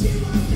she wants